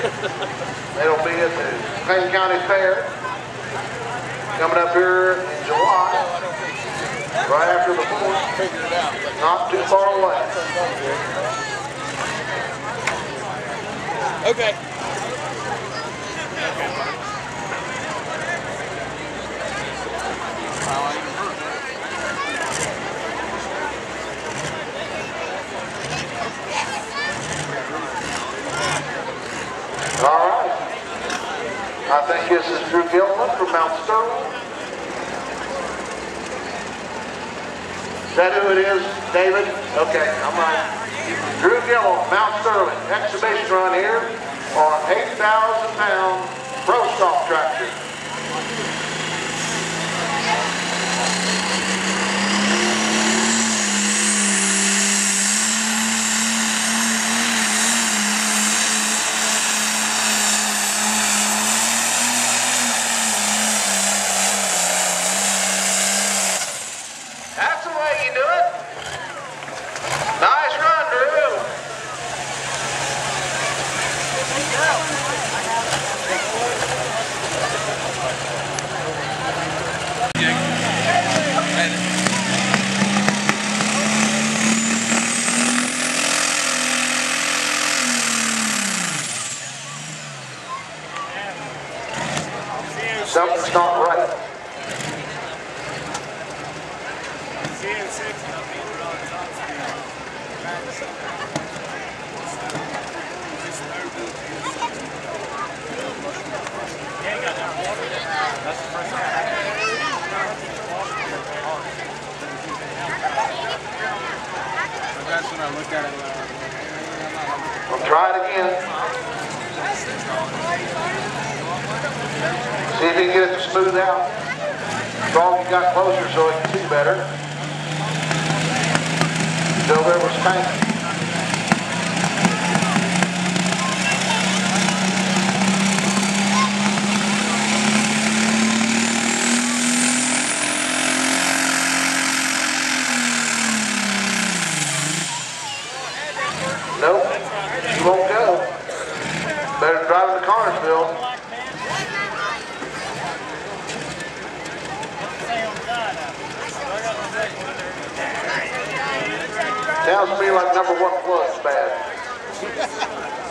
It'll be at the Payne County Fair coming up here in July, right after the fourth, not too far away. Okay. All right. I think this is Drew Gilman from Mount Sterling. Is that who it is, David? Okay, I'm right. Drew Gilman, Mount Sterling, exhibition run here on 8,000 pound pro stock tractor. That's the way you do it. Nice run, Drew. Something's not right. That's when I looked at it. We'll try it again. See if you can get it to smooth out. Draw you got closer so you can see better. There was spanking. Nope, you won't go. Better drive to Connersville. Sounds to me like number one plus bad.